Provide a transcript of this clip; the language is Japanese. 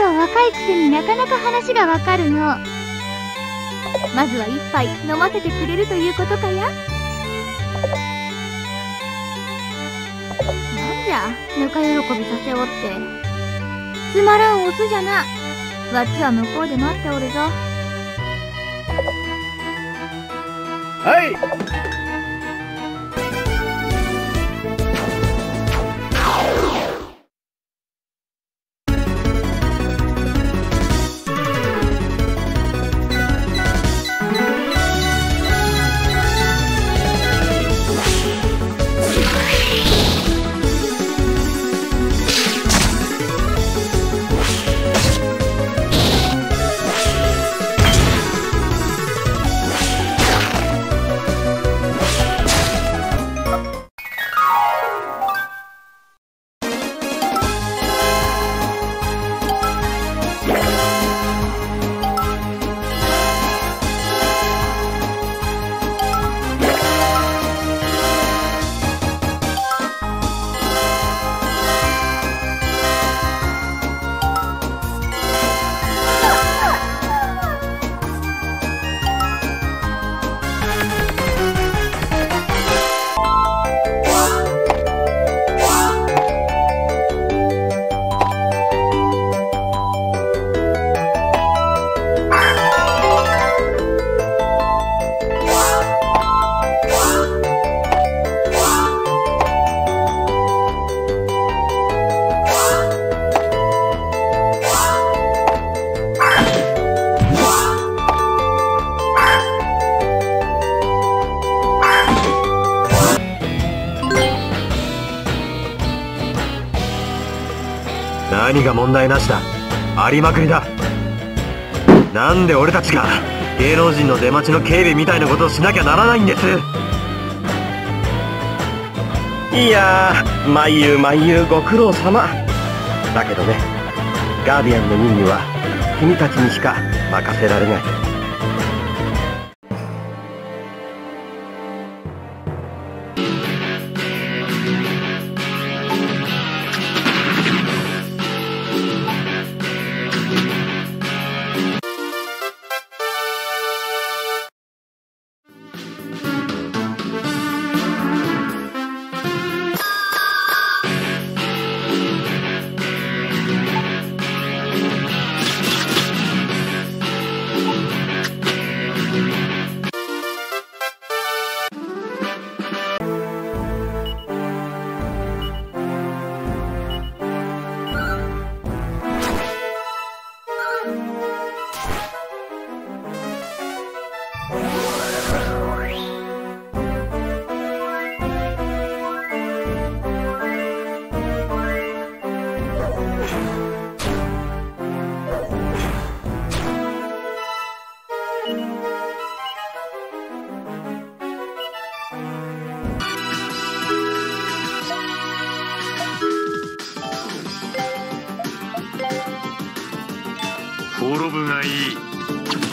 若いくせになかなか話がわかるの。まずは一杯飲ませてくれるということかや。なんじゃぬか喜びさせおって。つまらんオスじゃな。わっちは向こうで待っておるぞ。はい。何が問題なしだ。ありまくりだ。なんで俺たちが芸能人の出待ちの警備みたいなことをしなきゃならないんです？いやー毎夕毎夕ご苦労様。だけどねガーディアンの任務は君たちにしか任せられない。滅ぶがいい。